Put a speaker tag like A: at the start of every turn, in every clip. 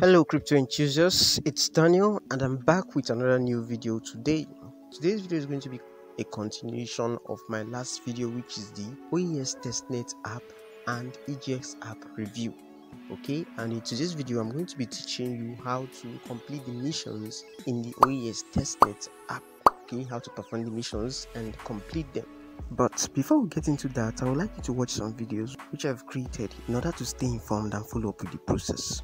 A: Hello crypto enthusiasts, it's Daniel and I'm back with another new video today. Today's video is going to be a continuation of my last video which is the OEX testnet app and Agiex app review. Okay, and in today's video I'm going to be teaching you how to complete the missions in the OEX testnet app. Okay, how to perform the missions and complete them. But before we get into that, I would like you to watch some videos which I've created in order to stay informed and follow up with the process.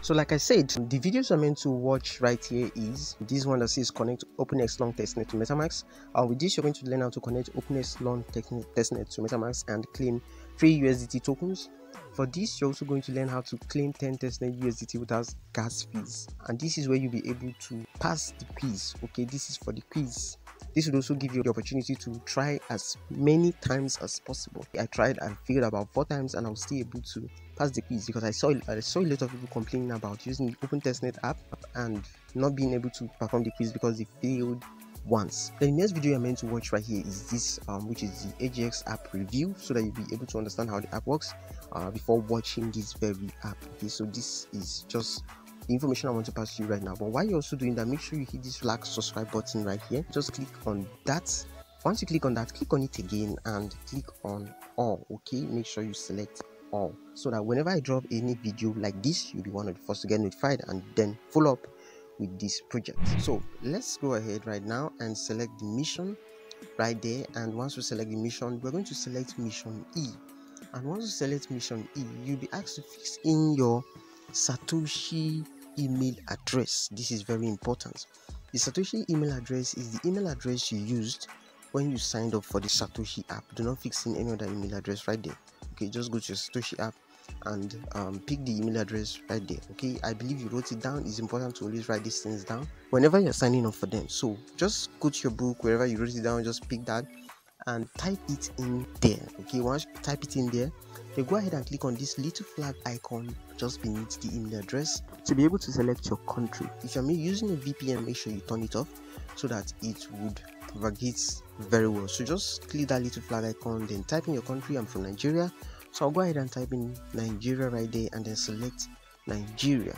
A: So like I said, the videos I'm meant to watch right here is this one that says connect OpenEX Long Testnet to MetaMask. And with this, you're going to learn how to connect OpenEX Long Testnet to MetaMask and claim free USDT tokens. For this, you're also going to learn how to claim 10 testnet USDT without gas fees. And this is where you'll be able to pass the quiz. Okay, this is for the quiz. This would also give you the opportunity to try as many times as possible. I tried and failed about four times and I was still able to pass the quiz because I saw I saw a lot of people complaining about using the Open Testnet app and not being able to perform the quiz because they failed once. The next video you're meant to watch right here is this, um, which is the Agiex app review, so that you'll be able to understand how the app works uh, before watching this very app. Okay, so this is just information I want to pass to you right now. But while you're also doing that, make sure you hit this like subscribe button right here. Just click on that. Once you click on that, click on it again and click on all. Okay, make sure you select all so that whenever I drop any video like this, you'll be one of the first to get notified and then follow up with this project. So let's go ahead right now and select the mission right there. And once we select the mission, we're going to select mission E. And once you select mission E, you'll be asked to fix in your Satoshi email address. This is very important. The Satoshi email address is the email address you used when you signed up for the Satoshi app. Do not fix in any other email address right there. Okay, just go to your Satoshi app and um, pick the email address right there. Okay, I believe you wrote it down. It's important to always write these things down whenever you're signing up for them. So just go to your book wherever you wrote it down, just pick that and type it in there. Okay, once you type it in there, then go ahead and click on this little flag icon just beneath the email address to be able to select your country. If you're using a VPN, make sure you turn it off so that it would propagate very well. So just click that little flag icon, then type in your country. I'm from Nigeria, so I'll go ahead and type in Nigeria right there and then select Nigeria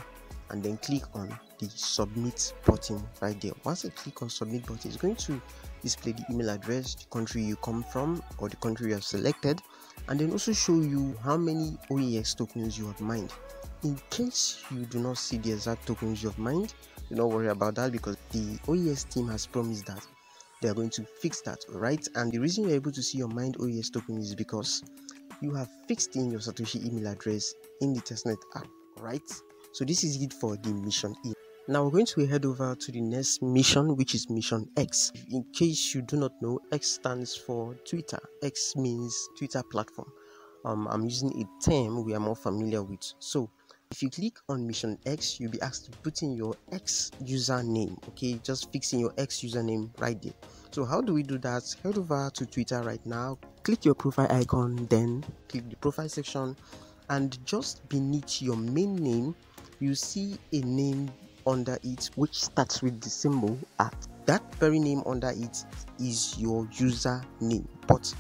A: and then click on the submit button right there. Once I click on submit button, it's going to display the email address, the country you come from, or the country you have selected, and then also show you how many OEX tokens you have mined. In case you do not see the exact tokens you have mined, do not worry about that because the OEX team has promised that they are going to fix that, right? And the reason you're able to see your mind OEX token is because you have fixed in your Satoshi email address in the testnet app, right? So this is it for the mission E. Now we're going to head over to the next mission, which is mission X. In case you do not know, X stands for Twitter. X means Twitter platform. Um, I'm using a term we are more familiar with. So if you click on mission X, you'll be asked to put in your X username. Okay, just fixing your X username right there. So how do we do that? Head over to Twitter right now. Click your profile icon, then click the profile section, and just beneath your main name, you see a name under it which starts with the symbol at that very name under it is your username but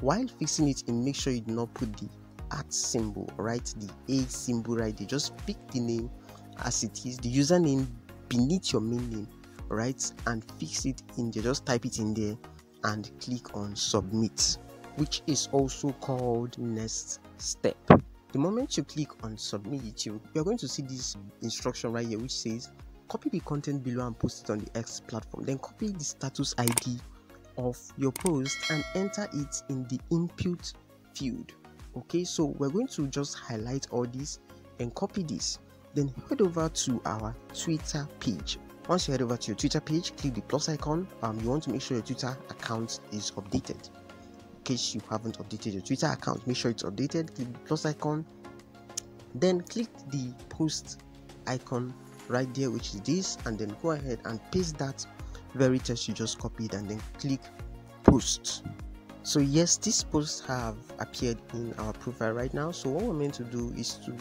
A: while fixing it make sure you do not put the at symbol right the a symbol right there. Just pick the name as it is. The username beneath your main name right and fix it in there. Just type it in there and click on submit which is also called next step. The moment you click on submit you you're going to see this instruction right here which says copy the content below and post it on the x platform. Then copy the status id of your post and enter it in the input field okay so we're going to just highlight all this and copy this. Then head over to our twitter page. Once you head over to your twitter page click the plus icon. Um you want to make sure your twitter account is updated. In case you haven't updated your Twitter account, make sure it's updated. Click the plus icon, then click the post icon right there, which is this, and then go ahead and paste that very text you just copied, and then click post. So yes, these posts have appeared in our profile right now. So what we're meant to do is to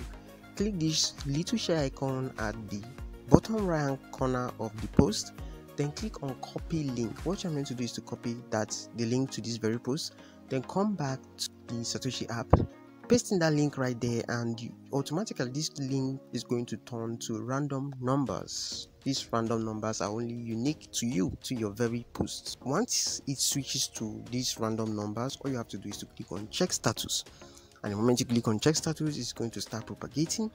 A: click this little share icon at the bottom right corner of the post then click on copy link what you're meant to do is to copy that the link to this very post then come back to the satoshi app pasting that link right there and you, automatically this link is going to turn to random numbers these random numbers are only unique to you to your very post once it switches to these random numbers all you have to do is to click on check status. And the moment you click on check status it's going to start propagating.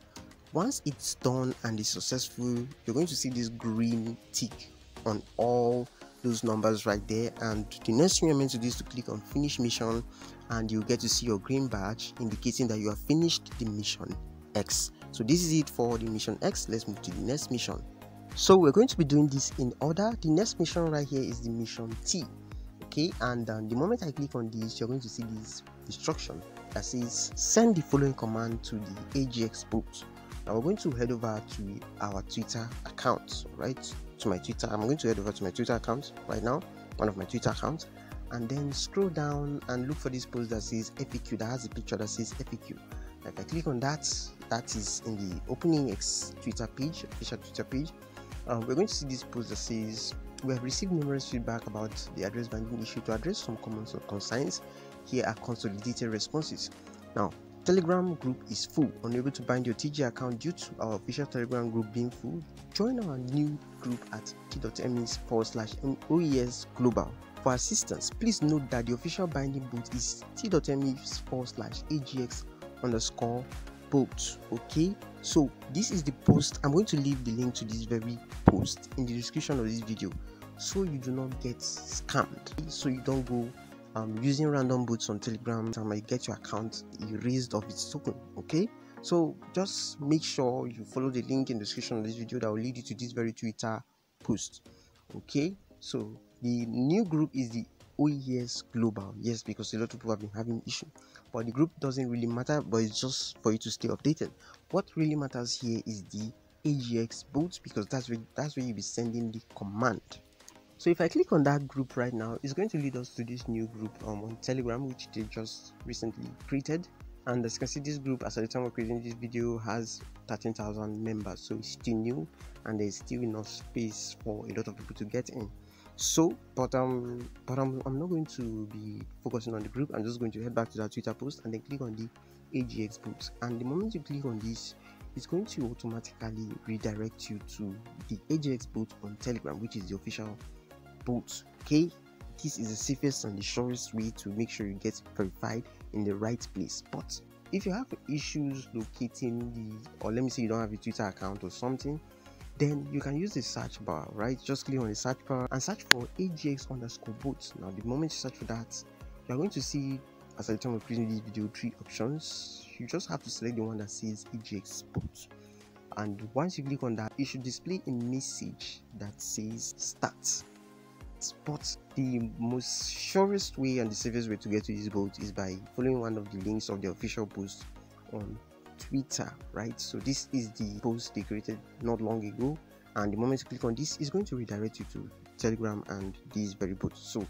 A: Once it's done and it's successful you're going to see this green tick on all those numbers right there. And the next thing you're meant to do is to click on finish mission and you get to see your green badge indicating that you have finished the mission X. So this is it for the mission X. Let's move to the next mission so we're going to be doing this in order the next mission right here is the mission T okay and um, the moment I click on this you're going to see this instruction that says send the following command to the Agiex bot now we're going to head over to our Twitter account right to my Twitter. I'm going to head over to my Twitter account right now, one of my Twitter accounts, and then scroll down and look for this post that says FAQ that has a picture that says FAQ. If I click on that, that is in the opening X Twitter page, official Twitter page. Um, we're going to see this post that says we have received numerous feedback about the address binding issue to address some common concerns. Here are consolidated responses. Now, Telegram group is full. Unable to bind your TG account due to our official Telegram group being full? Join our new group at t.me forward slash OEX Global. For assistance, please note that the official binding boot is t.me forward slash Agiex underscore boat. Okay, so this is the post. I'm going to leave the link to this very post in the description of this video so you do not get scammed, so you don't go um, using random bots on telegram and might get your account erased of its token okay? So just make sure you follow the link in the description of this video that will lead you to this very twitter post okay? So the new group is the OEX global. Yes because a lot of people have been having issue but the group doesn't really matter but it's just for you to stay updated what really matters here is the Agiex bot because that's where that's where you'll be sending the command so if I click on that group right now, it's going to lead us to this new group um, on Telegram, which they just recently created. And as you can see, this group, as at the time of creating this video, has 13,000 members. So it's still new and there's still enough space for a lot of people to get in. So, but um, but I'm, I'm not going to be focusing on the group. I'm just going to head back to that Twitter post and then click on the Agiex boots. And the moment you click on this, it's going to automatically redirect you to the Agiex boot on Telegram, which is the official both okay this is the safest and the surest way to make sure you get verified in the right place but if you have issues locating the or let me say you don't have a twitter account or something then you can use the search bar right? Just click on the search bar and search for Agiex underscore bots now the moment you search for that you're going to see as i time of creating this video three options. You just have to select the one that says Agiex bots and once you click on that it should display a message that says start. But the most surest way and the safest way to get to this boat is by following one of the links of the official post on Twitter, right? So this is the post they created not long ago, and the moment you click on this, it's going to redirect you to Telegram and this very boat. So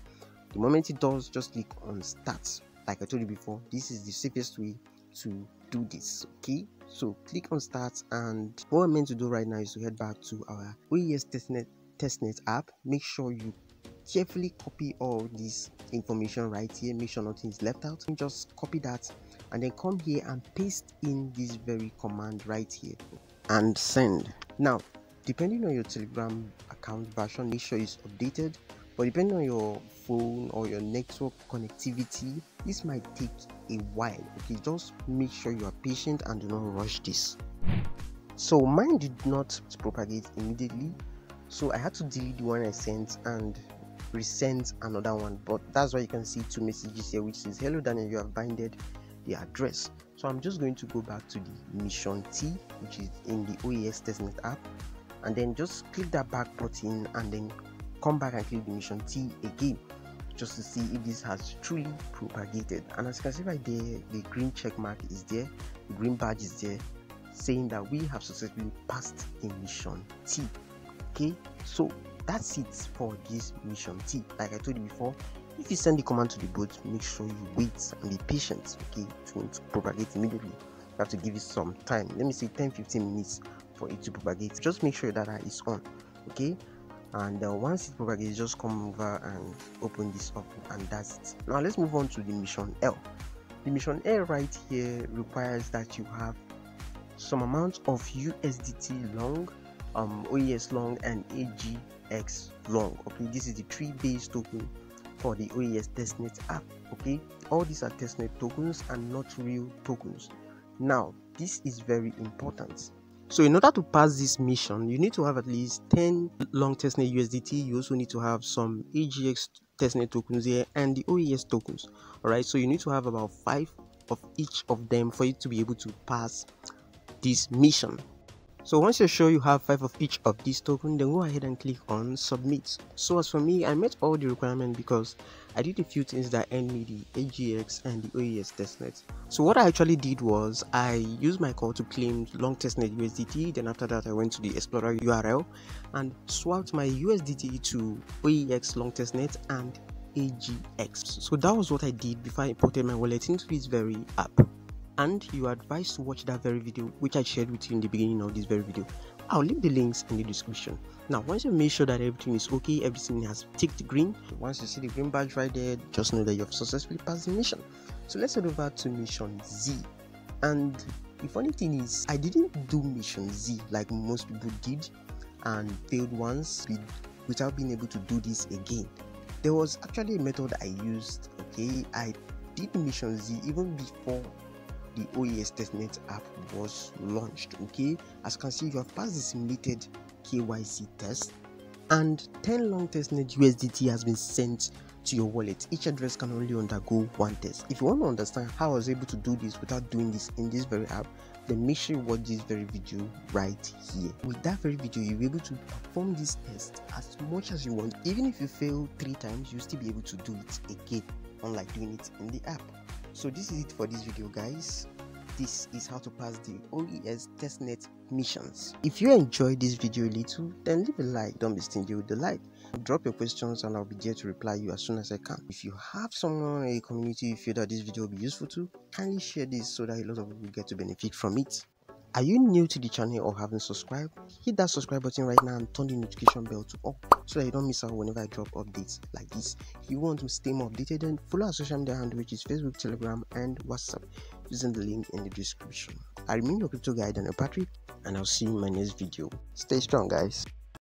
A: the moment it does, just click on Start. Like I told you before, this is the safest way to do this. Okay, so click on Start, and what I'm meant to do right now is to head back to our OEX testnet testnet app. Make sure you carefully copy all this information right here make sure nothing is left out just copy that and then come here and paste in this very command right here and send. Now depending on your telegram account version make sure it's updated. But depending on your phone or your network connectivity this might take a while okay? Just make sure you are patient and do not rush this. So mine did not propagate immediately. So i had to delete the one i sent and resend another one. But that's why you can see two messages here which says hello daniel you have binded the address. So i'm just going to go back to the mission t which is in the OEX testnet app and then just click that back button and then come back and click the mission t again just to see if this has truly propagated. And as you can see right there the green check mark is there the green badge is there saying that we have successfully passed in mission t. Okay so that's it for this mission T. Like I told you before, if you send the command to the bot, make sure you wait and be patient. Okay, won't propagate immediately. You have to give it some time. Let me say 10-15 minutes for it to propagate. Just make sure that it's on. Okay, and uh, once it propagates, just come over and open this up, and that's it. Now let's move on to the mission L. the mission l right here requires that you have some amount of usdt long um OEX long and Agiex long okay this is the three base token for the OEX testnet app okay all these are testnet tokens and not real tokens now this is very important so in order to pass this mission, you need to have at least 10 long testnet USDT. You also need to have some Agiex testnet tokens here and the OEX tokens. Alright, so you need to have about five of each of them for you to be able to pass this mission. So once you're sure you have 5 of each of these tokens, then go ahead and click on submit. So as for me, I met all the requirements because I did a few things that earned me the Agiex and the OEX testnet. So what I actually did was I used my call to claim long testnet USDT. Then after that, I went to the Explorer URL and swapped my USDT to OEX long testnet and Agiex. So that was what I did before I imported my wallet into this very app and you are advised to watch that very video which I shared with you in the beginning of this very video. I'll leave the links in the description. Now, once you make sure that everything is okay, everything has ticked green, once you see the green badge right there, just know that you have successfully passed the mission. So let's head over to mission Z. And the funny thing is, I didn't do mission Z like most people did and failed once without being able to do this again. There was actually a method I used, okay? I did mission Z even before the OEX testnet app was launched. Okay, as you can see, you have passed the simulated KYC test, and 10 long testnet USDT has been sent to your wallet. Each address can only undergo one test. If you want to understand how I was able to do this without doing this in this very app, then make sure you watch this very video right here. With that very video, you'll be able to perform this test as much as you want. Even if you fail three times, you'll still be able to do it again, unlike doing it in the app so this is it for this video guys this is how to pass the OEX testnet missions. If you enjoyed this video a little, then leave a like, don't be stingy with the like. Drop your questions and I'll be there to reply you as soon as I can. If you have someone in a community you feel that this video will be useful to, kindly share this so that a lot of people get to benefit from it. Are you new to the channel or haven't subscribed? Hit that subscribe button right now and turn the notification bell to all so that you don't miss out whenever I drop updates like this. If you want to stay more updated, then follow our social media handle which is Facebook, Telegram, and WhatsApp using the link in the description. I remain your crypto guide, Daniel Patrick, and I'll see you in my next video. Stay strong, guys.